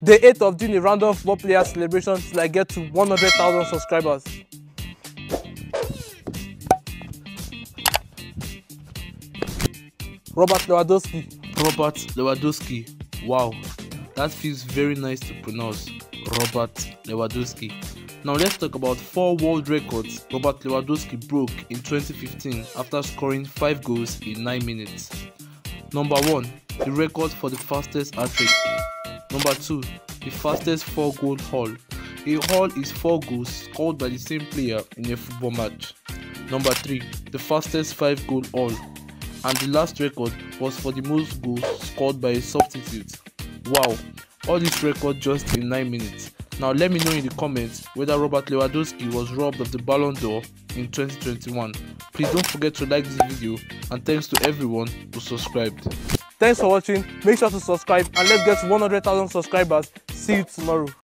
Day 8 of doing a random football player celebration till I get to 100,000 subscribers. Robert Lewandowski. Robert Lewandowski. Wow, that feels very nice to pronounce. Robert Lewandowski. Now let's talk about four world records Robert Lewandowski broke in 2015 after scoring 5 goals in 9 minutes. Number 1, the record for the fastest hat-trick. Number 2, the fastest 4 goal haul. A haul is 4 goals scored by the same player in a football match. Number 3, the fastest 5 goal haul. And the last record was for the most goals scored by a substitute. Wow, all these records just in 9 minutes. Now let me know in the comments whether Robert Lewandowski was robbed of the Ballon d'Or in 2021. Please don't forget to like this video and thanks to everyone who subscribed. Thanks for watching. Make sure to subscribe and let's get 100,000 subscribers. See you tomorrow.